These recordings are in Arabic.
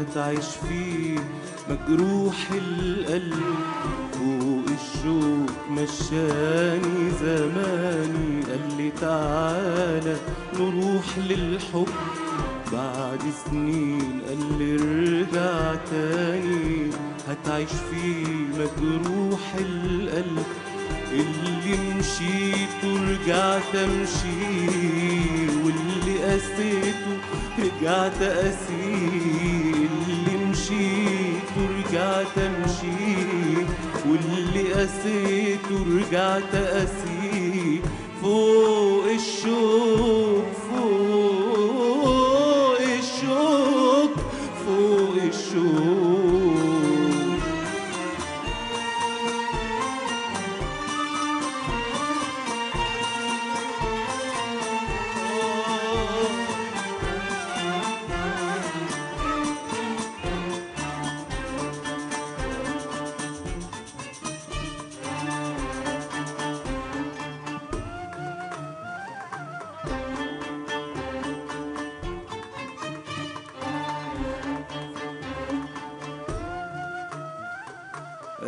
هتعيش فيه مجروح القلب فوق الشوق مشاني زماني. قال لي تعالى نروح للحب بعد سنين. قال لي ارجع تاني هتعيش فيه مجروح القلب اللي مشيت ورجعت أمشي واللي قسيته رجعت اسيه اللي مشيت ورجعت أمشي واللي قسيته رجعت اسيه فوق الشوق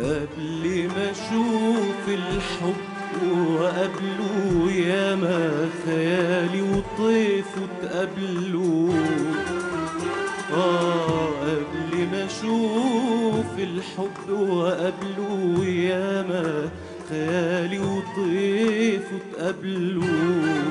قبل ما أشوف الحب وقبله ياما خيالي وطيفه تقابله آه قبل ما أشوف الحب وقبله ياما خيالي وطيفه تقابله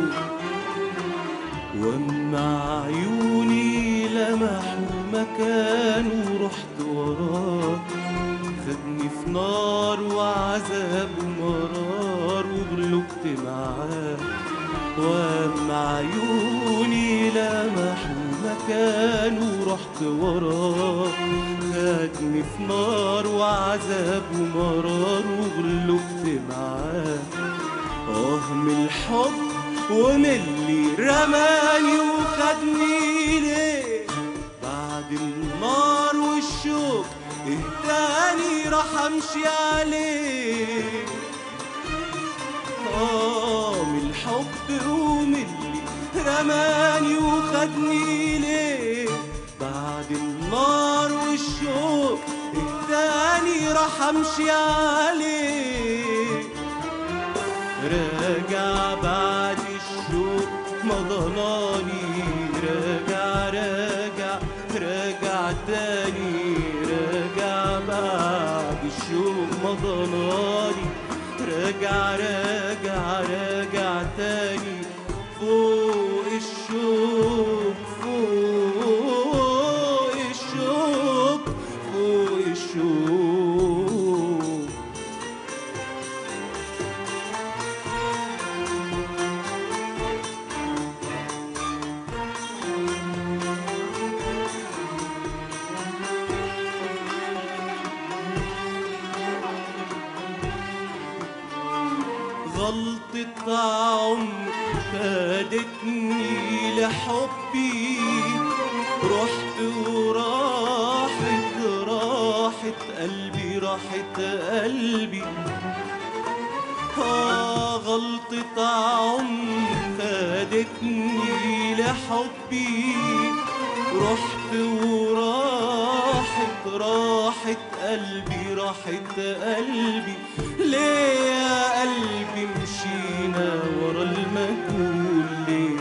لمحوا مكانه رحت وراه خدني في نار وعذاب ومرار وغلبت معاه. آه من الحب ومن اللي رماني وخدني ليه بعد النار والشوق اهداني راح امشي عليه. آه من الحب رماني وخدني ليه بعد النار والشوق اهداني راح أمشي عليه. راجع بعد الشوق مضناني راجع راجع راجع تاني. راجع بعد الشوق مضناني راجع راجع راجع تاني. فوق غلطة عمر فادتني لحبي. رحت وراحت راحت قلبي راحت قلبي. آه غلطة عمر فادتني لحبي. رحت وراحت راحت قلبي راحت قلبي. ليه يا قلبي مشينا ورا المجهول ليه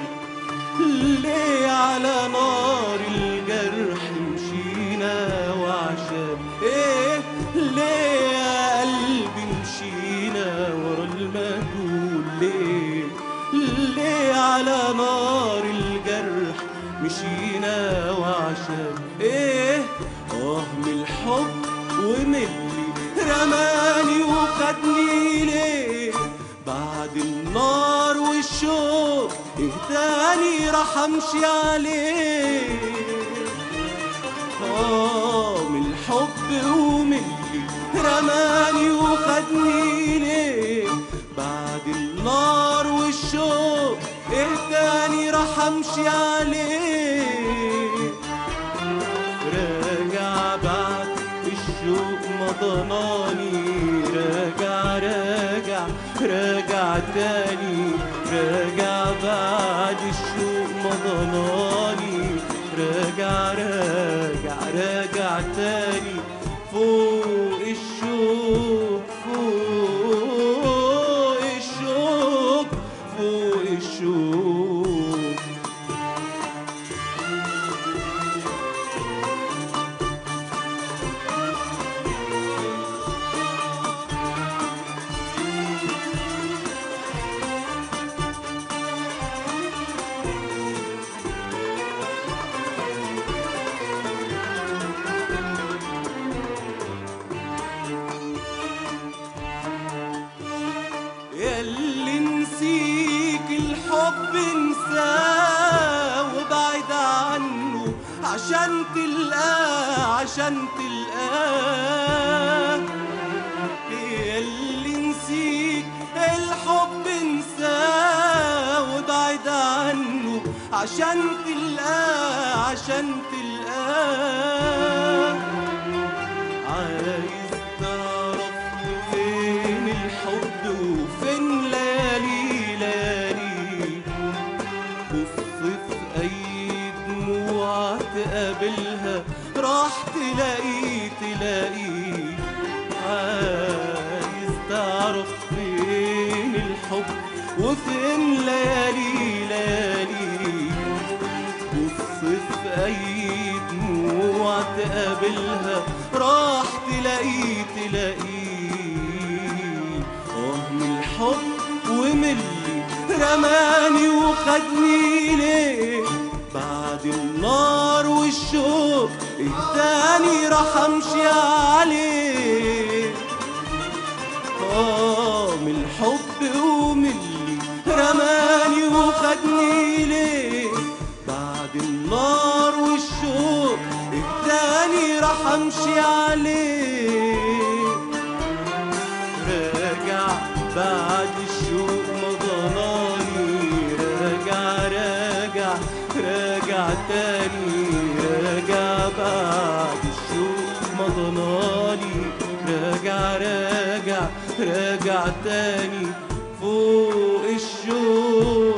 ليه على نار الجرح مشينا وعشان إيه؟ ليه يا قلبي مشينا ورا المجهول ليه ليه على نار الجرح مشينا وعشان إيه؟ آه من الحب ومن رماني وخدني ليه بعد النار والشوق اهداني راح أمشي عليه. آه من الحب ومن اللي رماني وخدني ليه بعد النار والشوق اهداني راح أمشي عليه. شوق مضماني راجع راجع راجع تاني راجع بعد الشوق مضماني راجع راجع راجع تاني. فوق الحب انساه وابعد عنه عشان تلقاه عشان تلقاه. اللي نسيك الحب انساه وابعد عنه عشان تلقاه عشان تلقاه. تقابلها راح تلاقي تلاقي عايز تعرف فين الحب وفين ليالي ليالي بص في أي دموع تقابلها راح تلاقي تلاقي. من الحب وملي رماني وخدني ليه؟ بعد النار والشوق التاني راح أمشي عليه آه من الحب وملي رماني وخدني ليه. بعد النار والشوق التاني راح أمشي عليه. راجع بعد مضناني راجع راجع راجع تاني فوق الشوق.